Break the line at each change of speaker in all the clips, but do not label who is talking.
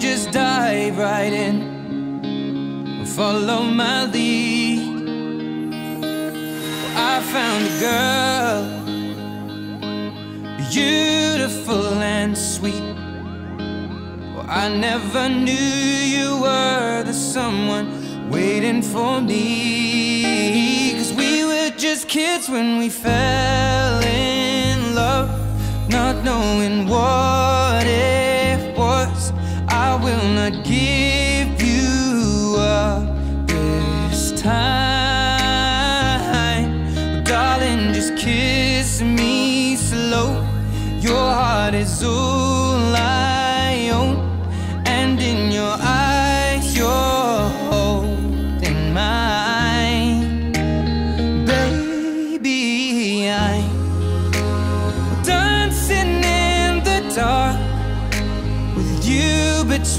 just dive right in. Follow my lead. I found a girl, beautiful and sweet. I never knew you were the someone waiting for me. Cause we were just kids when we fell in love, not knowing what Not give you up this time. Darling, just kiss me slow. Your heart is all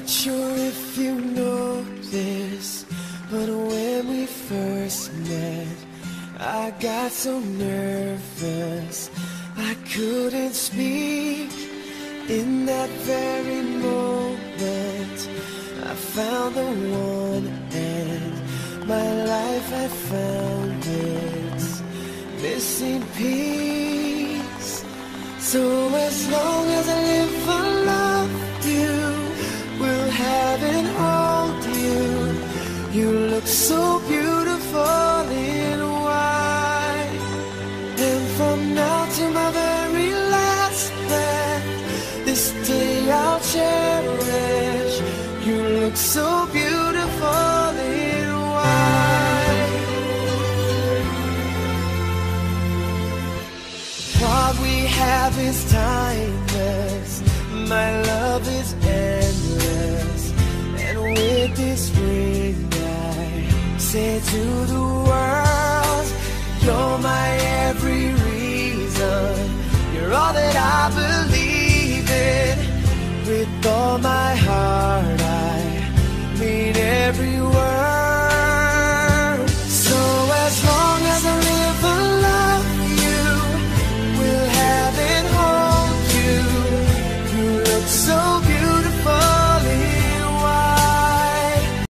Not sure if you know this, but when we first met, I got so nervous I couldn't speak. In that very moment, I found the one, and my life I found its missing piece. So as long as I look so beautiful in white. What we have is timeless. My love is endless. And with this ring, I say to the world, You're my every reason. You're all that I believe in. With all my heart,